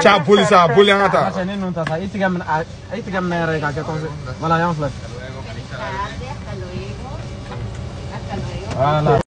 Cha polisa, poli an hasta luego. Hasta